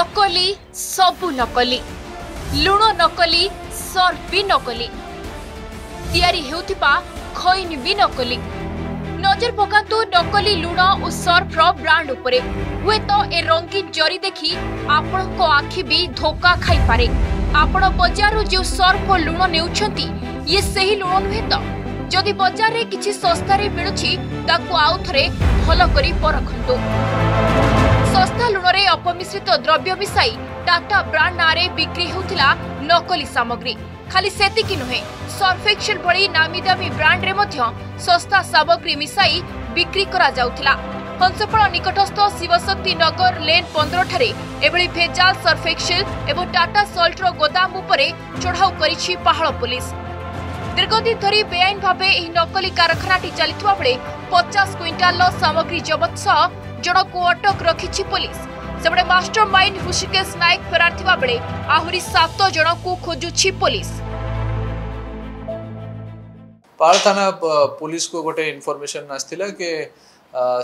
ନକଲି ସବୁ ନକଲି ଲୁଣ ନକଲି ସର୍ବି ନକଲି ତିଆରି ହେଉଥିବା ଖଇନ ବି ନକଲି ନଜର ପକାନ୍ତୁ ନକଲି ଲୁଣ ଓ ସର୍ଫର ବ୍ରାଣ୍ଡ ଉପରେ ହୁଏତ ଏ ରଙ୍ଗୀନ ଜରି ଦେଖି ଆପଣଙ୍କ ଆଖି ବି ଧୋକା ଖାଇପାରେ ଆପଣ ବଜାରରୁ ଯେଉଁ ସର୍ଫ ଓ ଲୁଣ ନେଉଛନ୍ତି ଇଏ ସେହି ଲୁଣ ନୁହେଁ ତ ଯଦି ବଜାରରେ କିଛି ଶସ୍ତାରେ ମିଳୁଛି ତାକୁ ଆଉ ଥରେ ଭଲ କରି ପରଖନ୍ତୁ সারে অপমিশ্রিত দ্রব্য মিশাই টাটা ব্রান্ড নাঁরে বিক্রি হেউথিলা নকলি সামগ্রী খালি সেতিকি নুহেঁ সর্ফেক্সেল ভি নামি দামি ব্রান্ডরে মধ্য সস্তা সামগ্রী মিশাই বিক্রি করা যাউথিলা হংসপাল নিকটস্থ শিবশক্তি নগর লেন পনেরোঠার এভাবে ভেজাল সর্ফেক্সেল এবং টাটা সল্টর গোদাম উপরে চড়াও করেছে পাহাড় পুলিশ দীর্ঘদিন ধরে বেআইন ভাবে এই নকলি কারখানাটি চালিথা বেড়ে পচাশ কুইন্টাল সামগ্রী জবত সহ জনক আটক রাখি পুলিশ सेबडे मास्टरमाइंड ऋषिकेश नायक फरार बेले आहुरी सात जण को खोजु पुलिस पाल थाना पुलिस को गोटे इन्फॉर्मेशन आस्थिला के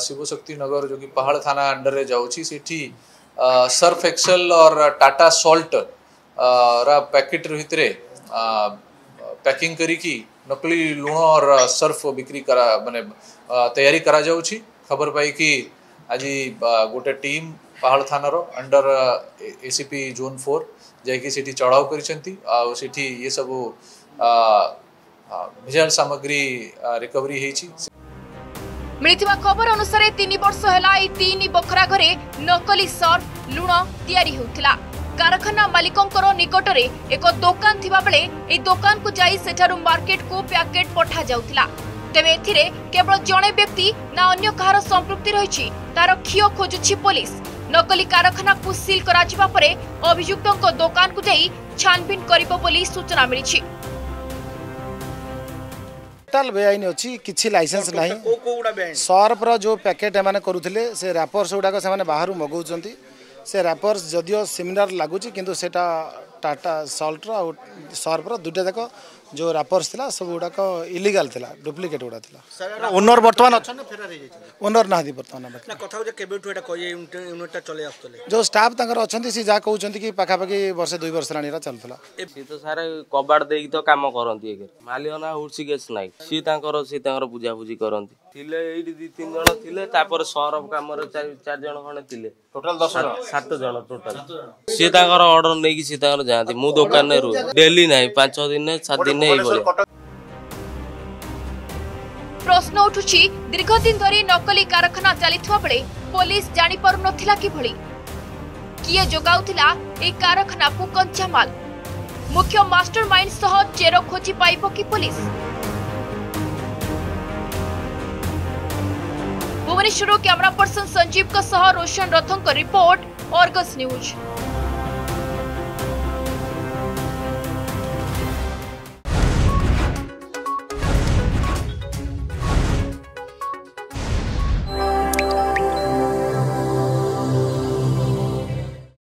शिवशक्ति नगर जो कि पहाड़ थाना अंडर रे सर्फ एक्सेल और टाटा सॉल्ट पैकेट रहित पैकिंग करी नकली लुण और सर्फ बिक्री करा मैंने तैयारी करा जाऊ खबर पाई कि ଆଜି ଗୋଟେ ଟିମ୍ ପାହାଳ ଥାନାର ଅଣ୍ଡର ଏସିପି ଜୋନ୍ ଫୋର୍ ଯାଇକି ସେଠି ଚଢ଼ାଉ କରିଛନ୍ତି ଆଉ ସେଠି ଇଏ ସବୁ ଭେଜାଲ ସାମଗ୍ରୀ ରିକଭରି ହେଇଛି ମିଳିଥିବା ଖବର ଅନୁସାରେ ତିନି ବର୍ଷ ହେଲା ଏହି ତିନି ବଖରା ଘରେ ନକଲି ସର୍ଫ ଲୁଣ ତିଆରି ହେଉଥିଲା କାରଖାନା ମାଲିକଙ୍କର ନିକଟରେ ଏକ ଦୋକାନ ଥିବାବେଳେ ଏହି ଦୋକାନକୁ ଯାଇ ସେଠାରୁ ମାର୍କେଟକୁ ପ୍ୟାକେଟ୍ ପଠାଯାଉଥିଲା ତେବେ ଏଥିରେ କେବଳ ଜଣେ ବ୍ୟକ୍ତି ନା ଅନ୍ୟ କାହାର ସମ୍ପୃକ୍ତି ରହିଛି ତାର ଖିଅ ଖୋଜୁଛି ପୋଲିସ ନକଲି କାରଖାନାକୁ ସିଲ୍ କରାଯିବା ପରେ ଅଭିଯୁକ୍ତଙ୍କ ଦୋକାନକୁ ଯାଇ ଛାନଭିନ କରିବ ବୋଲି ସୂଚନା ମିଳିଛି ଟୋଟାଲ ବେଆଇନ ଅଛି କିଛି ଲାଇସେନ୍ସ ନାହିଁ ସର୍ଫର ଯେଉଁ ପ୍ୟାକେଟ୍ ଏମାନେ କରୁଥିଲେ ସେ ରାପର୍ସ ଗୁଡ଼ାକ ସେମାନେ ବାହାରୁ ମଗାଉଛନ୍ତି ସେ ରାପର୍ସ ଯଦିଓ ସିମିଲାର ଲାଗୁଛି କିନ୍ତୁ ସେଟା ଟାଟା ସଲ୍ଟର ଆଉ ସର୍ଫର ଦୁଇଟା ଯାକ जो रापर्स था सब गुड़ाक इलिगाल था डुप्लिकेट गुड़ा था ओनर बर्तमान ओनर ना बर्तमान जो स्टाफ तंकर अच्छा सी जहाँ कहते कि पाखापाखि वर्ष दुई वर्ष है चलता सी तो सारे कबाड़ देक तो कम करती मालियो ना हूर्सी गेस नाइक सी तर सी तर बुझाबुझी करती ଥିଲେ ଏଇଠି ଦି ତିନି ଜଣ ଥିଲେ ତାପରେ ସରଫ କାମରେ ଚାରି ଜଣ ଖଣ୍ଡେ ଥିଲେ ଟୋଟାଲ ଦଶ ସାତ ଜଣ ଟୋଟାଲ ସିଏ ତାଙ୍କର ଅର୍ଡର ନେଇକି ସିଏ ତାଙ୍କର ଯାଆନ୍ତି ମୁଁ ଦୋକାନରେ ରୁହେ ଡେଲି ନାହିଁ ପାଞ୍ଚ ଦିନେ ସାତ ଦିନ নেই বলে প্রশ্ন উঠুছি দীর্ঘদিন ধরে নকলি কারখানা চালিথিবা বেলে পুলিশ জানি পারু নথিলা কিভলি কিয়ে যোগাউথিলা এই কারখানাকু কঞ্চামাল মুখ্য মাস্টরমাইন্ড সহ চের খোঁজি পাইব কি police Bhubaneswar camera person Sanjeev सह रोशन रथों रिपोर्ट ऑर्गस न्यूज